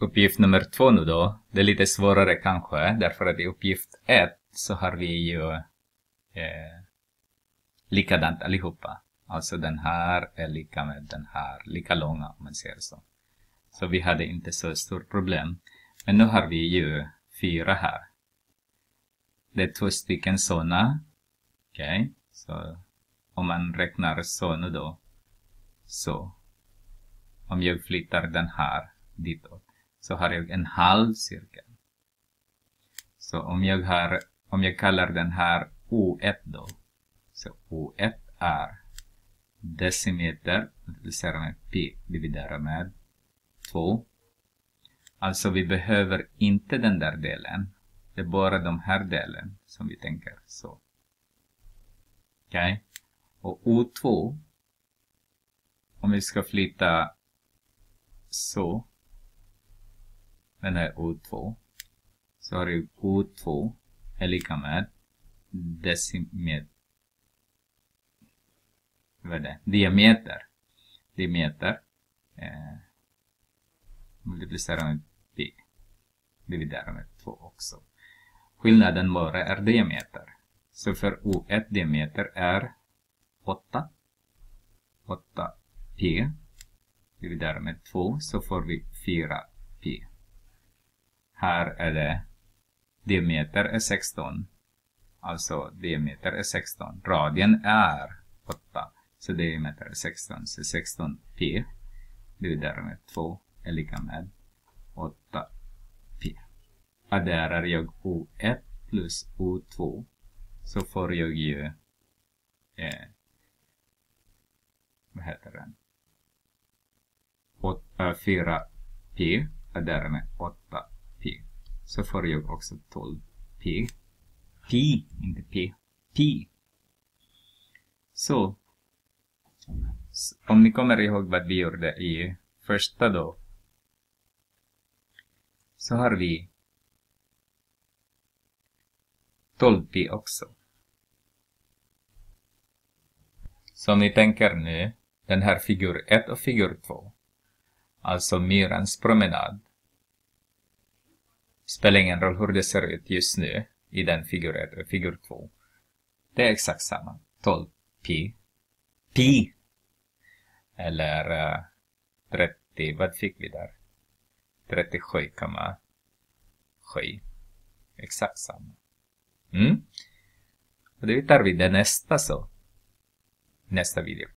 uppgift nummer två nu då. Det är lite svårare kanske, därför att i uppgift ett så har vi ju eh, likadant allihopa. Alltså den här är lika med den här, lika långa om man säger så. Så vi hade inte så stort problem. Men nu har vi ju fyra här. Det är två stycken sådana. Okej, okay. så om man räknar så nu då. Så. Om jag flyttar den här ditåt så har jag en halv cirkel. Så om jag, har, om jag kallar den här O1 då. Så O1 är decimeter multiplicerat med pi dividerat med 2. Alltså vi behöver inte den där delen. Det är bara de här delen som vi tänker så. Okej? Okay? Och O2 om vi ska flytta så den här O2 så har vi O2 är lika med decimeter. Vad är det? diameter. Diameter eh, multiplicera med pi dividera med 2 också. Skillnaden bara är diameter. Så för O1 diameter är 8 8 pi dividera med 2 så får vi 4 pi här är det diameter är 16. Alltså diameter är 16. Radien är 8. Så diameter är 16. Så 16 pi dividerat med 2 är lika med 8 pi. Adderar jag O1 plus O2 så får jag ju eh, vad heter den? 8, 4 pi adderar med 8 så får jag också 12 pi. P, inte p. P. Så, om ni kommer ihåg vad vi gjorde i första då, så har vi 12 pi också. Så om ni tänker nu, den här figur 1 och figur 2, alltså myrans promenad, spelar ingen roll hur det ser ut just nu i den figur 1 och figur 2. Det är exakt samma. 12 pi. Pi! Eller eh, uh, 30, vad fick vi där? 37,7. Exakt samma. Mm? Och det tar vi det nästa så. Nästa video.